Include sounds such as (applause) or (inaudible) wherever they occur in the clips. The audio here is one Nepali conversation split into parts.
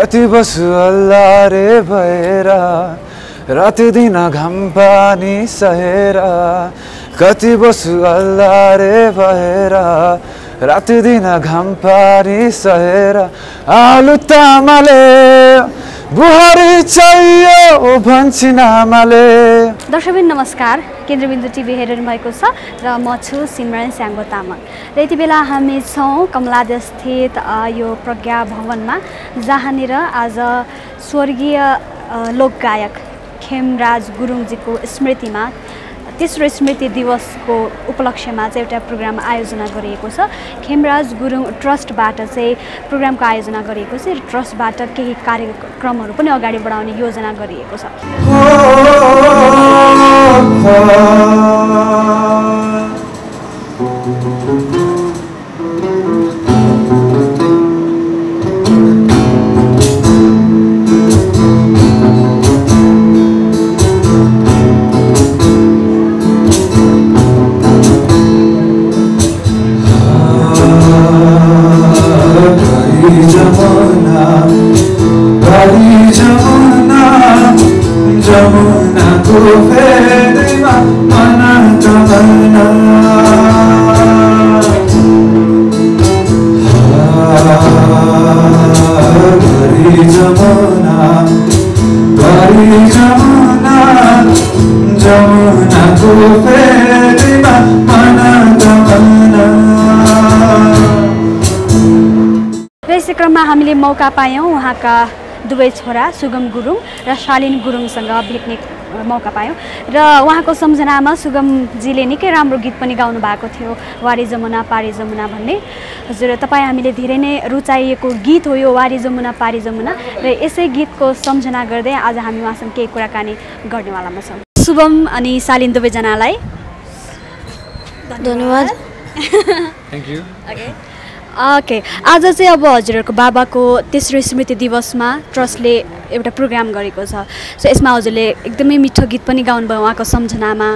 कति बसु अल्लाह रे भएर रात दिन घाम पानी सहेर। कति बसु अल्लाह रे भएर रात दिन घाम पानी सहेर। आलु तामाले बुहारी चाहियो भन्छन् आमाले दर्शकबिन नमस्कार। केन्द्रबिन्दु टिभी हेरिरहनु भएको छ र म छु सिमरन स्याङ्गो तामाङ। र यति बेला हामी छौँ कमलाद स्थित अ, यो प्रज्ञा भवनमा जहाँनिर आज स्वर्गीय लोकगायक खेमराज गुरुङजीको स्मृतिमा तेस्रो स्मृति दिवसको उपलक्ष्यमा चाहिँ एउटा प्रोग्राम आयोजना गरिएको छ। खेमराज गुरुङ ट्रस्टबाट चाहिँ प्रोग्रामको आयोजना गरिएको छ र ट्रस्टबाट केही कार्यक्रमहरू पनि अगाडि बढाउने योजना गरिएको छ। apart. र यसै क्रममा हामीले मौका पायौँ उहाँका दुवै छोरा सुगम गुरुङ र शालिन गुरुङसँग भेट्ने मौका पायौँ। र उहाँको सम्झनामा सुगमजीले निकै राम्रो गीत पनि गाउनु भएको थियो वारी जमुना पारी जमुना भन्ने। हजुर तपाईँ हामीले धेरै नै रुचाइएको गीत हो यो वारी जमुना पारी जमुना। र यसै गीतको सम्झना गर्दै आज हामी उहाँसँग केही कुराकानी गर्नेवालामा छौँ। शुभम अनि शालिन दुवैजनालाई। धन्यवाद। थ्याङ्क यू ओके आज चाहिँ अब हजुरहरूको बाबाको तेस्रो स्मृति दिवसमा ट्रस्टले एउटा प्रोग्राम गरेको छ। सो यसमा हजुरले एकदमै मिठो गीत पनि गाउनुभयो उहाँको सम्झनामा।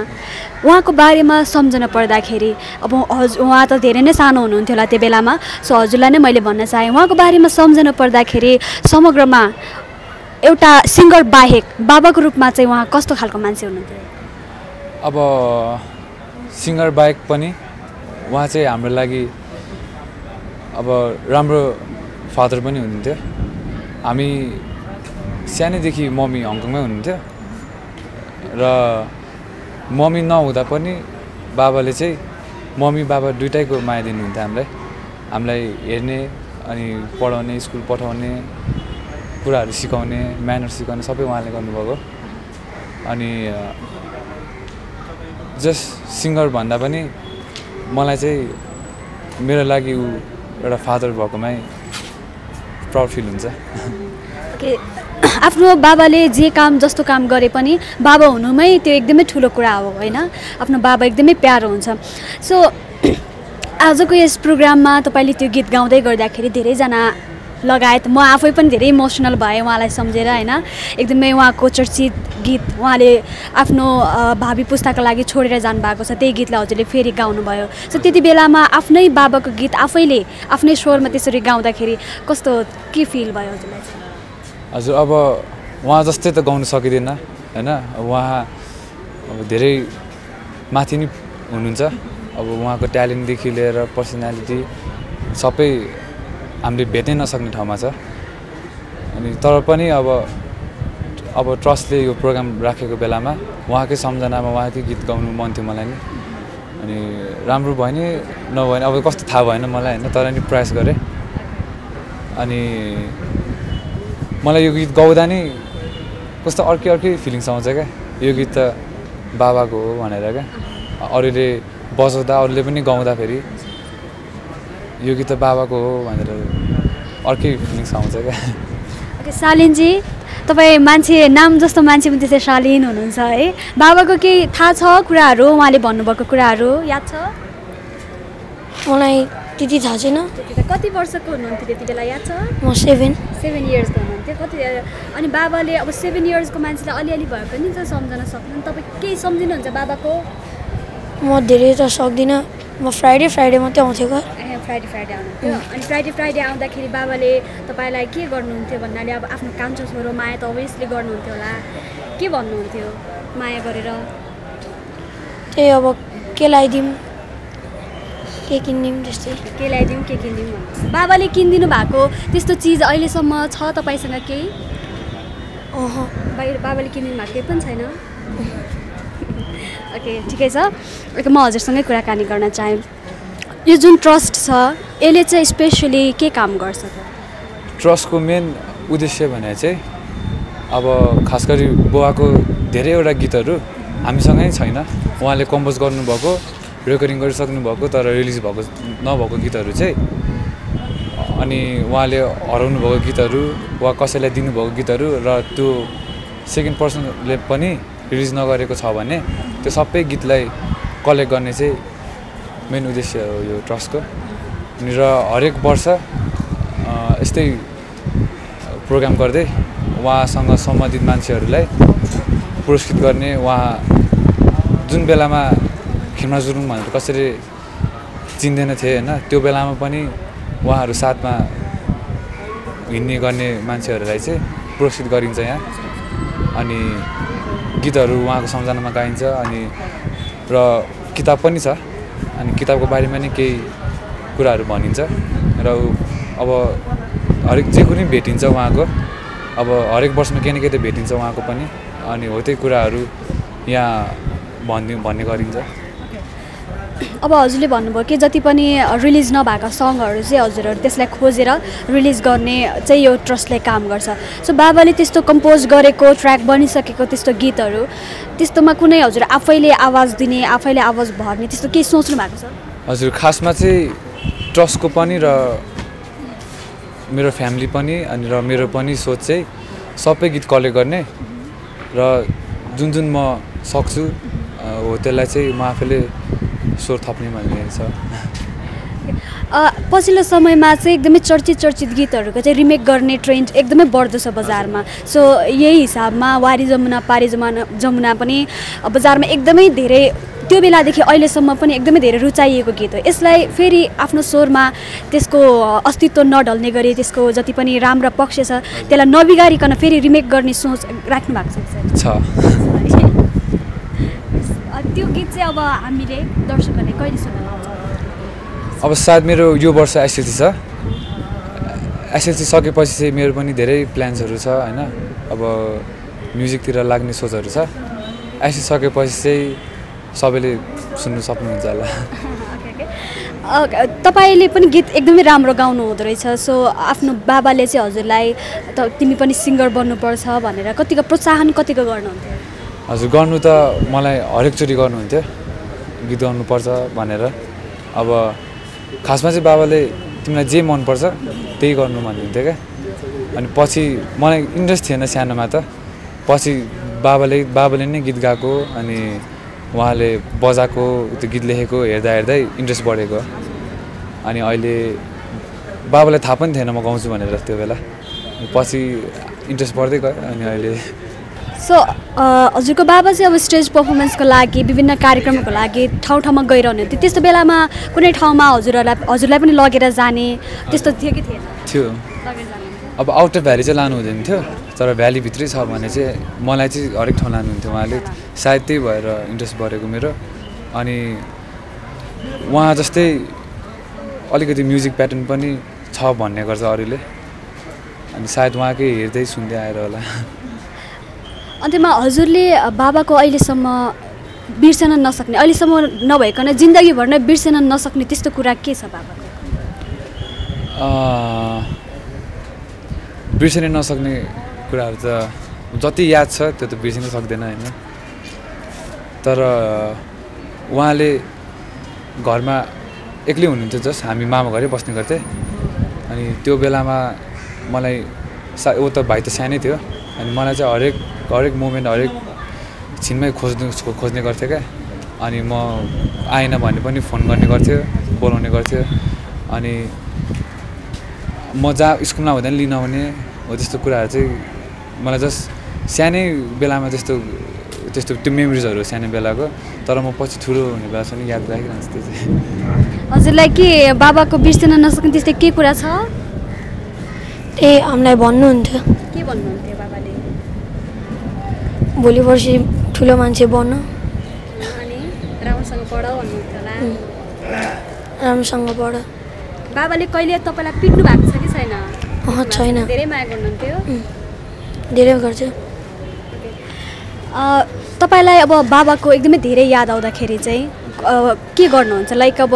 उहाँको बारेमा सम्झना पर्दाखेरि अब हजुर उहाँ त धेरै नै सानो हुनुहुन्थ्यो होला त्यो बेलामा। सो हजुरलाई नै मैले भन्न चाहेँ। उहाँको बारेमा सम्झना पर्दाखेरि समग्रमा एउटा सिङ्गर बाहेक बाबाको रूपमा चाहिँ उहाँ कस्तो खालको मान्छे हुनुहुन्थ्यो? अब सिङ्गर बाहेक पनि उहाँ चाहिँ हाम्रो लागि अब राम्रो फादर पनि हुनुहुन्थ्यो। हामी सानैदेखि मम्मी हङकङमै हुनुहुन्थ्यो र मम्मी नहुँदा पनि बाबाले चाहिँ मम्मी बाबा दुइटैको माया दिनुहुन्थ्यो हामीलाई। हामीलाई हेर्ने अनि पढाउने स्कुल पठाउने कुराहरू सिकाउने म्यानर सिकाउने सबै उहाँले गर्नुभएको। अनि जस्ट सिङ्गर भन्दा पनि मलाई चाहिँ मेरो लागि ऊ एउटा फादर भएकोमै प्राउड फिल हुन्छ। के आफ्नो बाबाले जे काम जस्तो काम गरे पनि बाबा हुनुमै त्यो एकदमै ठुलो कुरा हो होइन? आफ्नो बाबा एकदमै प्यारो हुन्छ। सो (clears throat) आजको यस प्रोग्राममा तपाईँले त्यो गीत गाउँदै गर्दाखेरि धेरैजना लगायत म आफै पनि धेरै इमोसनल भएँ उहाँलाई सम्झेर होइन? एकदमै उहाँको चर्चित गीत उहाँले आफ्नो भावी पुस्ताको लागि छोडेर जानुभएको छ। त्यही गीतलाई हजुरले फेरि गाउनुभयो। सो त्यति बेलामा आफ्नै बाबाको गीत आफैले आफ्नै स्वरमा त्यसरी गाउँदाखेरि कस्तो के फिल भयो हजुरलाई? हजुर अब उहाँ जस्तै त गाउनु सकिँदैन होइन? उहाँ अब धेरै माथि नै हुनुहुन्छ। अब उहाँको ट्यालेन्टदेखि लिएर पर्सनालिटी सबै हामीले भेट्नै नसक्ने ठाउँमा छ। अनि तर पनि अब अब ट्रस्टले यो प्रोग्राम राखेको बेलामा उहाँकै सम्झनामा उहाँकै गीत गाउनु मन थियो मलाई नि। अनि राम्रो भयो नि भने अब कस्तो थाहा भएन मलाई होइन तर नि प्रयास गरेँ। अनि मलाई यो गीत गाउँदा नि कस्तो अर्कै अर्कै फिलिङ्स आउँछ क्या। यो गीत त बाबाको हो भनेर क्या। अरूले बजाउँदा अरूले पनि गाउँदाखेरि यो गीत त बाबाको हो भनेर अर्कै फिलिङ्स आउँछ क्या। ओके शालिनजी तपाईँ मान्छे नाम जस्तो मान्छे पनि त्यसै शालिन हुनुहुन्छ है। बाबाको केही थाहा छ कुराहरू? उहाँले भन्नुभएको कुराहरू याद छ? मलाई त्यति थाहा छैन। कति वर्षको हुनुहुन्थ्यो त्यति बेला याद छ? म सेभेन। सेभेन इयर्सको हुनुहुन्थ्यो। कति अनि बाबाले अब सेभेन इयर्सको मान्छेलाई अलिअलि भए पनि त सम्झन सक्नु तपाईँ केही सम्झिनुहुन्छ बाबाको? म धेरै त सक्दिनँ। म फ्राइडे फ्राइडे मात्रै आउँथेँ घर ए, फ्राइडे फ्राइडे आउनुहुन्थ्यो अनि फ्राइडे फ्राइडे आउँदाखेरि बाबाले तपाईँलाई के गर्नुहुन्थ्यो भन्नाले अब आफ्नो कान्छो छोरो माया त अभियसली गर्नुहुन्थ्यो होला। के भन्नुहुन्थ्यो माया गरेर? त्यही अब के लगाइदिउँ के किनिदिउँ त्यस्तै। के ल्याइदिउँ के किनिदिउँ भन्नु। बाबाले किनिदिनु भएको त्यस्तो चिज अहिलेसम्म छ तपाईँसँग केही? अह। बाहिर बाबाले किनिदिनु भएको केही पनि छैन? ओके ठिकै छ। म हजुरसँगै कुराकानी गर्न चाहेँ। यो जुन ट्रस्ट छ यसले चाहिँ स्पेसली के काम गर्छ? ट्रस्टको मेन उद्देश्य भने चाहिँ अब खास गरी बुवाको धेरैवटा गीतहरू हामीसँगै छैन। उहाँले कम्पोज गर्नुभएको रेकर्डिङ गरिसक्नु भएको तर रिलिज भएको नभएको गीतहरू चाहिँ अनि उहाँले हराउनु भएको गीतहरू वा कसैलाई दिनुभएको गीतहरू र त्यो सेकेन्ड पर्सनले पनि रिलिज नगरेको छ भने त्यो सबै गीतलाई कलेक्ट गर्ने चाहिँ मेन उद्देश्य हो यो ट्रस्टको। र हरेक वर्ष यस्तै प्रोग्राम गर्दै उहाँसँग सम्बन्धित मान्छेहरूलाई पुरस्कृत गर्ने उहाँ जुन बेलामा खेमा जुरुङ भनेर कसरी चिन्दैन थिए होइन त्यो बेलामा पनि उहाँहरू साथमा हिँड्ने गर्ने मान्छेहरूलाई चाहिँ पुरस्कृत गरिन्छ यहाँ। अनि गीतहरू उहाँको सम्झनामा गाइन्छ अनि र किताब पनि छ। अनि किताबको बारेमा नि केही कुराहरू भनिन्छ। र अब हरेक जे कुनै भेटिन्छ उहाँको। अब हरेक वर्षमा केही न केही त भेटिन्छ उहाँको पनि। अनि हो त्यही कुराहरू यहाँ भनि भन्ने गरिन्छ। अब हजुरले भन्नुभयो कि जति पनि रिलिज नभएका सङहरू चाहिँ हजुरहरू त्यसलाई खोजेर रिलिज गर्ने चाहिँ यो ट्रस्टले काम गर्छ। सो बाबाले त्यस्तो कम्पोज गरेको ट्र्याक बनिसकेको त्यस्तो गीतहरू त्यस्तोमा कुनै हजुर आफैले आवाज दिने आफैले आवाज भर्ने त्यस्तो केही सोच्नु भएको छ? हजुर खासमा चाहिँ ट्रस्टको पनि र मेरो फ्यामिली पनि अनि र मेरो पनि सोच चाहिँ सबै गीत कलेक्ट गर्ने र जुन जुन म सक्छु हो त्यसलाई चाहिँ म आफैले स्वर थप्ने भन्ने छ। पछिल्लो समयमा चाहिँ एकदमै चर्चित चर्चित गीतहरूको चाहिँ रिमेक गर्ने ट्रेन्ड एकदमै बढ्दो छ बजारमा। सो यही हिसाबमा वारी जमुना पारी जमुना जमुना पनि बजारमा एकदमै धेरै त्यो बेलादेखि अहिलेसम्म पनि एकदमै धेरै रुचाइएको गीत हो। यसलाई फेरि आफ्नो स्वरमा त्यसको अस्तित्व नढल्ने गरी त्यसको जति पनि राम्रो पक्ष छ त्यसलाई नबिगारिकन फेरि रिमेक गर्ने सोच राख्नु भएको छ। त्यो गीत चाहिँ अब हामीले दर्शकहरूले कहिले सुन्न पाउँछौँ अब सायद मेरो यो वर्ष एसएलसी छ। एसएलसी सकेपछि चाहिँ मेरो पनि धेरै प्लान्सहरू छ होइन? अब म्युजिकतिर लाग्ने सोचहरू छ। एसएलसी सकेपछि चाहिँ सबैले सुन्नु सक्नुहुन्छ होला। (laughs) तपाईँले पनि गीत एकदमै राम्रो गाउनु हुँदो रहेछ। सो आफ्नो बाबाले चाहिँ हजुरलाई त तिमी पनि सिङ्गर बन्नुपर्छ भनेर कतिको प्रोत्साहन कतिको गर्नुहुन्थ्यो? हजुर गर्नु त मलाई हरेकचोटि गर्नुहुन्थ्यो। गीत गाउनुपर्छ भनेर। अब खासमा चाहिँ बाबाले तिमीलाई जे मनपर्छ त्यही गर्नु भन्नुहुन्थ्यो क्या। अनि पछि मलाई इन्ट्रेस्ट थिएन सानोमा त। पछि बाबाले बाबाले नै गीत गाएको अनि उहाँले बजाएको त्यो गीत लेखेको हेर्दा हेर्दै इन्ट्रेस्ट बढेको। अनि अहिले बाबालाई थाहा पनि थिएन म गाउँछु भनेर त्यो बेला। पछि इन्ट्रेस्ट बढ्दै गयो अनि अहिले सो अ, हजुरको बाबा चाहिँ अब स्टेज पर्फर्मेन्सको लागि विभिन्न कार्यक्रमको लागि ठाउँ ठाउँमा गइरहनुहुन्थ्यो त्यस्तो बेलामा कुनै ठाउँमा हजुरहरूलाई हजुरलाई पनि लगेर जाने त्यस्तो थियो कि थिएन? थियो। अब आउटर भ्याली चाहिँ लानु हुँदैन थियो तर भ्यालीभित्रै छ भने चाहिँ मलाई चाहिँ हरेक ठाउँ लानुहुन्थ्यो उहाँले सायद त्यही भएर इन्ट्रेस्ट बढेको मेरो। अनि उहाँ जस्तै अलिकति म्युजिक प्याटर्न पनि छ भन्ने गर्छ अरूले। अनि सायद उहाँकै हेर्दै सुन्दै आएर होला। अन्त्यमा हजुरले बाबाको अहिलेसम्म बिर्सन नसक्ने अहिलेसम्म नभइकन जिन्दगीभर नै बिर्सन नसक्ने त्यस्तो कुरा के छ बाबाको बिर्सिनै नसक्ने कुराहरू त जति याद छ त्यो त बिर्सिनै सक्दैन होइन। तर उहाँले घरमा एक्लै हुनुहुन्थ्यो जस्ट हामी मामा घरै बस्ने गर्थेँ अनि त्यो बेलामा मलाई सा ऊ त भाइ त सानै थियो। अनि मलाई चाहिँ हरेक हरेक मोमेन्ट हरेक छिनमै खोज्नु खोज्ने गर्थ्यो क्या। अनि म आएन भने पनि फोन गर्ने गर्थ्यो बोलाउने गर्थ्यो। अनि म जहाँ स्कुलमा हुँदा नि लिन आउने हो त्यस्तो कुराहरू चाहिँ मलाई जस्ट सानै बेलामा त्यस्तो त्यस्तो त्यो मेमोरिजहरू सानो बेलाको। तर म पछि ठुलो हुने बेलासम्म याद राखिरहन्छु त्यो चाहिँ। हजुरलाई के बाबाको बिर्सिन नसक्ने त्यस्तै के कुरा छ? त्यही हामीलाई भन्नुहुन्थ्यो। के भन्नुहुन्थ्यो बाबाले? भोलि पर्सि ठुलो मान्छे बन्न अनि राम्रोसँग पढ भन्नुहुन्थ्यो होला। राम्रोसँग पढ। बाबाले कहिले तपाईँलाई पिट्नु भएको छ कि छैन? छैन। धेरै माया गर्नुहुन्थ्यो। धेरै अ, तपाईँलाई अब बाबाको एकदमै धेरै याद आउँदाखेरि चाहिँ के गर्नुहुन्छ? लाइक अब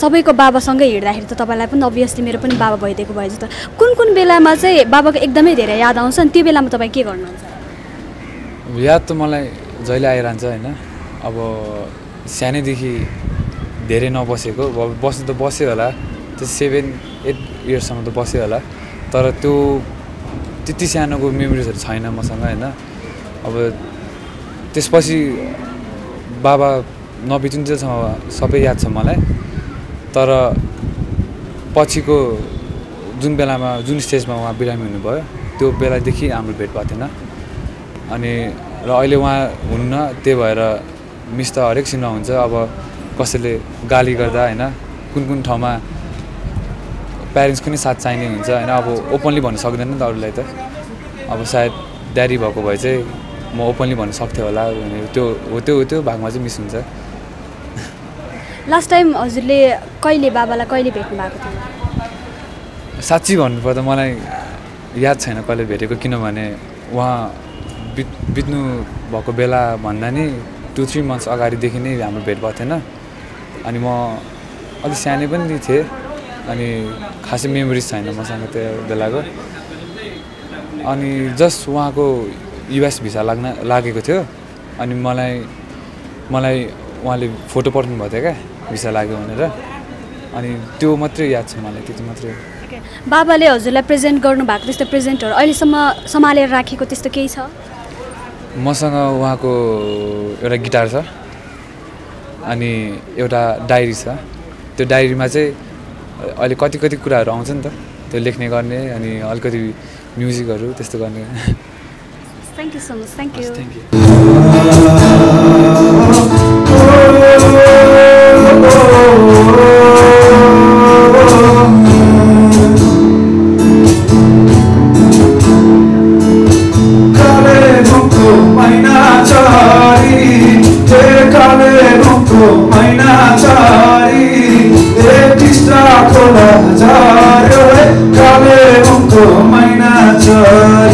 सबैको बाबासँगै हिँड्दाखेरि त तपाईँलाई पनि अभियसली मेरो पनि बाबा भइदिएको भए जस्तो कुन कुन बेलामा चाहिँ बाबाको एकदमै धेरै याद आउँछ अनि त्यो बेलामा तपाईँ के गर्नुहुन्छ? याद त मलाई जहिले आइरहन्छ होइन। अब सानैदेखि धेरै नबसेको अब बस्नु त बस्यो होला त्यो सेभेन एट इयर्ससम्म त बस्यो होला तर त्यो त्यति सानोको मेमोरिजहरू छैन मसँग होइन। अब त्यसपछि बाबा नबितिन्जेलसम्म सबै याद छ मलाई तर पछिको जुन बेलामा जुन स्टेजमा उहाँ बिरामी हुनुभयो त्यो बेलादेखि हाम्रो भेट भएको थिएन। अनि र अहिले उहाँ हुन्न त्यही भएर मिस त हरेक सिनमा हुन्छ। अब कसैले गाली गर्दा होइन कुन कुन ठाउँमा प्यारेन्ट्सको नि साथ चाहिने हुन्छ होइन अब ओपनली भन्नु सक्दैन नि त अरूलाई त। अब सायद ड्याडी भएको भए चाहिँ म ओपनली भन्नु सक्थेँ होला त्यो हो त्यो हो त्यो भागमा चाहिँ मिस हुन्छ। लास्ट टाइम हजुरले कहिले बाबालाई कहिले भेट्नु भएको थियो? साँच्ची भन्नुपर्दा मलाई याद छैन कहिले भेटेको किनभने उहाँ बित बित्नु भएको बेला भन्दा नि टु थ्री मन्थ्स अगाडिदेखि नै हाम्रो भेट भएको थिएन। अनि म अलिक सानै पनि थिएँ अनि खासै मेमोरिज छैन मसँग त्यो बेलाको। अनि जस्ट उहाँको युएस भिसा लाग्न लागेको थियो अनि मलाई मलाई उहाँले फोटो पठाउनु भएको थियो क्या भिसा लाग्यो भनेर। अनि त्यो मात्रै याद छ मलाई त्यति मात्रै बाबाले हजुरलाई प्रेजेन्ट गर्नुभएको त्यस्तो प्रेजेन्टहरू अहिलेसम्म सम्हालेर राखेको त्यस्तो केही छ? मसँग उहाँको एउटा गिटार छ अनि एउटा डायरी छ। त्यो डायरीमा चाहिँ अहिले कति कति कुराहरू आउँछ नि त। त्यो लेख्ने गर्ने अनि अलिकति म्युजिकहरू त्यस्तो गर्ने। Thank you so much thank you thank you हज़ार